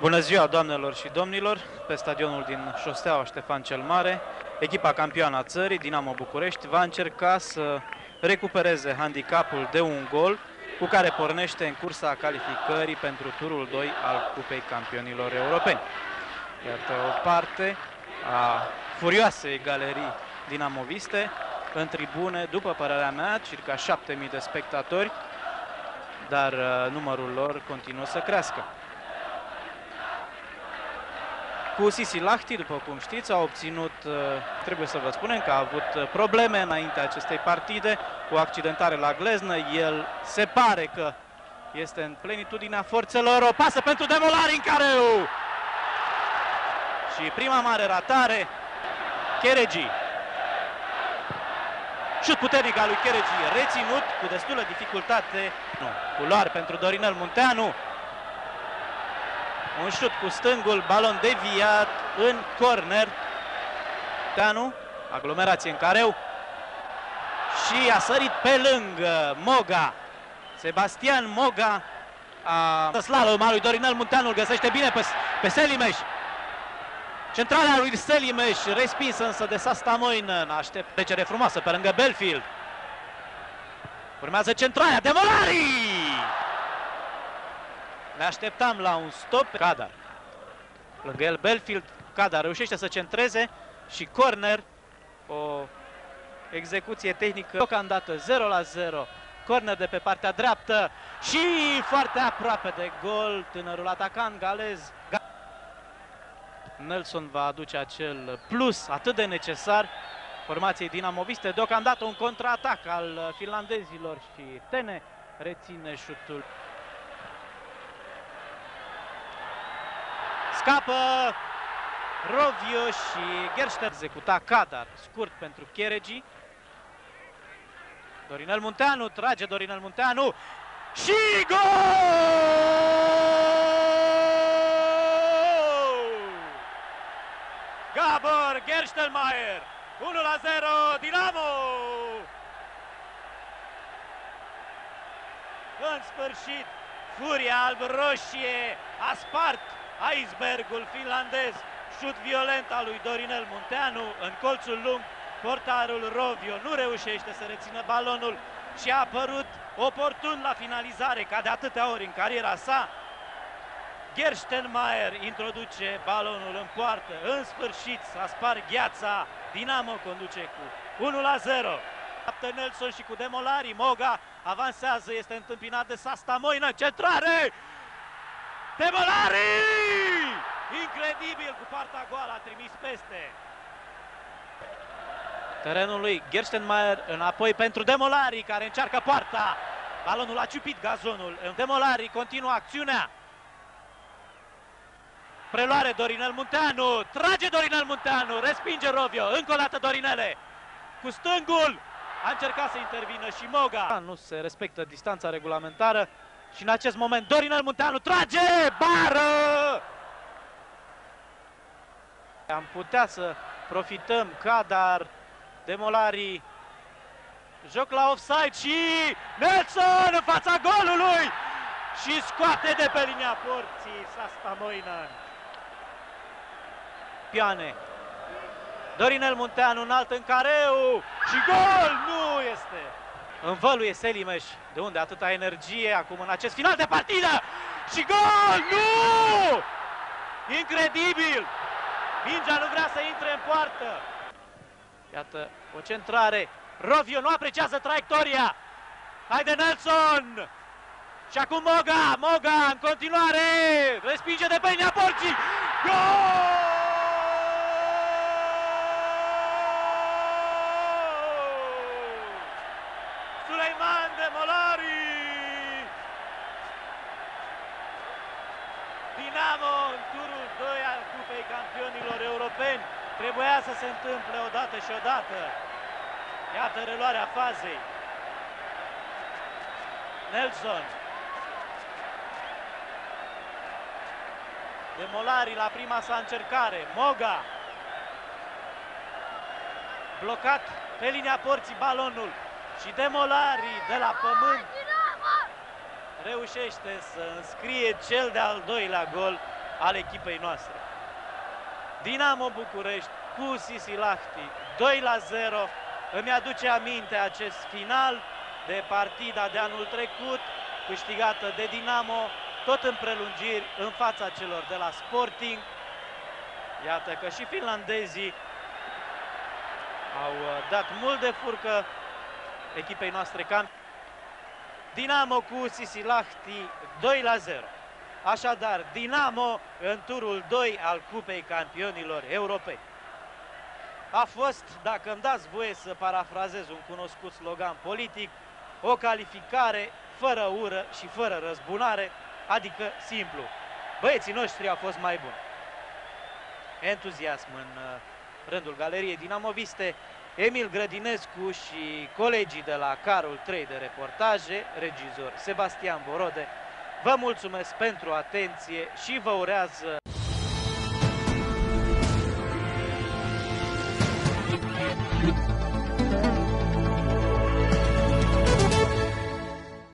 Bună ziua, doamnelor și domnilor! Pe stadionul din Șoseaua Ștefan cel Mare, echipa campioană a țării, Dinamo București, va încerca să recupereze handicapul de un gol cu care pornește în cursa calificării pentru turul 2 al Cupei Campionilor Europeni. Iată o parte a furioasei galerii dinamoviste în tribune, după părerea mea, circa 7000 de spectatori, dar uh, numărul lor continuă să crească. Cu Sisi Lahti, după cum știți, a obținut, uh, trebuie să vă spunem că a avut uh, probleme înaintea acestei partide, cu accidentare la gleznă. El se pare că este în plenitudinea forțelor. O pasă pentru demolari în care Și prima mare ratare, Cheregi. Șut puternic al lui Cheregi, reținut cu destulă dificultate. Nu, culoare pentru Dorinel Munteanu. Un șut cu stângul, balon deviat în corner. Teanu, aglomerație în careu. Și a sărit pe lângă Moga. Sebastian Moga a slalom al lui Dorinel Munteanu îl găsește bine pe, pe Selimeș. Centrala lui Selimeș, respinsă însă de Sastamoinen. Aștept trecere frumoasă pe lângă Belfield. Urmează centrarea, Demolarii! Ne așteptam la un stop. Cadar. Lângă el Belfield. Cadar reușește să centreze și corner. O execuție tehnică deocamdată 0 la 0. Corner de pe partea dreaptă și foarte aproape de gol tânărul atacant galez. Nelson va aduce acel plus atât de necesar formației dinamoviste. Deocamdată un contraatac al finlandezilor și Tene reține șutul. Scapă Rovio și Gerster executa Cadar, scurt pentru Cheregi. Dorinel Munteanu, trage Dorinel Munteanu și gol! Gabor Gerstelmaier, 1 la 0, Dinamo! În sfârșit, furia alb-roșie a spart icebergul finlandez, șut violent al lui Dorinel Munteanu în colțul lung, portarul Rovio nu reușește să rețină balonul și a apărut oportun la finalizare, ca de atâtea ori în cariera sa. Gerstenmaier introduce balonul în poartă, în sfârșit s-a spart gheața, Dinamo conduce cu 1 la 0. Nelson și cu demolari, Moga avansează, este întâmpinat de Sasta Moină, centrare! Demolari! Incredibil cu partea goală a trimis peste. Terenul lui Gerstenmaier înapoi pentru Demolari care încearcă poarta. Balonul a ciupit gazonul. În Demolari continuă acțiunea. Preluare Dorinel Munteanu. Trage Dorinel Munteanu. Respinge Rovio. Încă o dată Dorinele. Cu stângul. A încercat să intervină și Moga. Nu se respectă distanța regulamentară. Și în acest moment Dorinel Munteanu trage! Bară! Am putea să profităm ca, dar Demolarii joc la offside și Nelson în fața golului și scoate de pe linia porții Sasta Moinan. Piane. Dorinel Munteanu înalt în careu și gol! Nu este! Învăluie Selimeș, de unde atâta energie acum în acest final de partidă și gol! Nu! Incredibil! Mingea nu vrea să intre în poartă. Iată, o centrare. Rovio nu apreciază traiectoria. Haide Nelson! Și acum Moga, Moga în continuare, respinge de pe linia porții. Gol! Suleiman de Molari! Dinamo în turul 2 al Cupei Campionilor Europeni. Trebuia să se întâmple odată și odată. Iată reluarea fazei. Nelson. Demolari la prima sa încercare. Moga. Blocat pe linia porții balonul. Și Demolari de la pământ reușește să înscrie cel de-al doilea gol al echipei noastre. Dinamo București cu Sisi Lahti 2 la 0. Îmi aduce aminte acest final de partida de anul trecut, câștigată de Dinamo, tot în prelungiri în fața celor de la Sporting. Iată că și finlandezii au uh, dat mult de furcă echipei noastre camp. Dinamo cu Sisi Lahti 2 la 0. Așadar, Dinamo în turul 2 al Cupei Campionilor Europei. A fost, dacă îmi dați voie să parafrazez un cunoscut slogan politic, o calificare fără ură și fără răzbunare, adică simplu. Băieții noștri au fost mai buni. Entuziasm în uh, rândul galeriei dinamoviste, Emil Grădinescu și colegii de la Carul 3 de reportaje, regizor Sebastian Borode, vă mulțumesc pentru atenție și vă urează